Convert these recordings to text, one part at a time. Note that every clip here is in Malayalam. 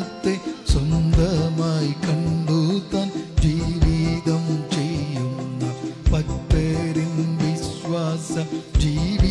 സ്നേഹത്തെ സ്വന്തമായി കണ്ടു താൻ ജീവിതം ചെയ്യുന്ന ഭക്തരിൻ വിശ്വാസ ജീവി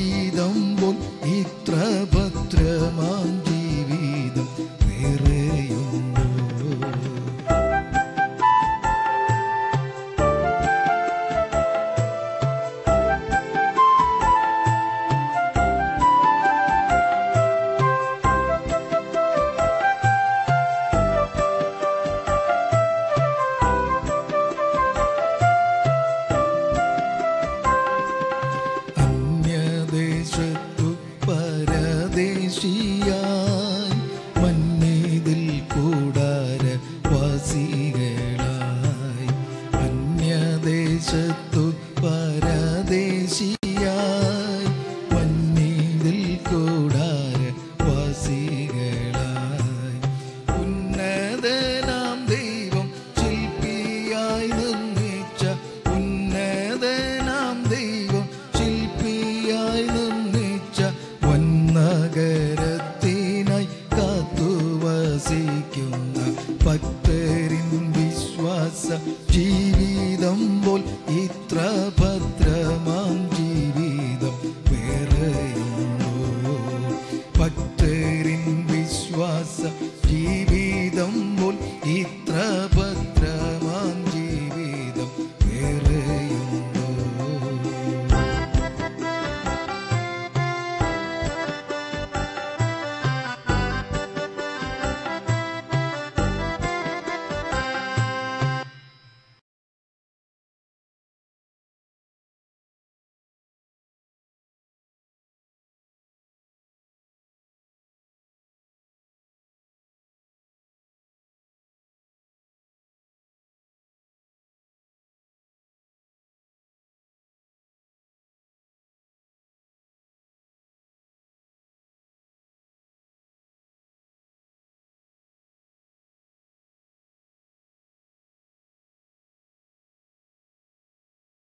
പരദേശിയായി വന്നീതിൽ കൂടാര വാസികളായി. ഉന്നതനാം ദൈവം ശില്പിയായി നിർമ്മിച്ച ഉന്നതനാം ദൈവം ശില്പിയായി നിർമ്മിച്ച വന്നകരത്തിനായി കാത്തുവസിക്കുന്ന ഭക്തരിൻ വിശ്വാസ ജീ deep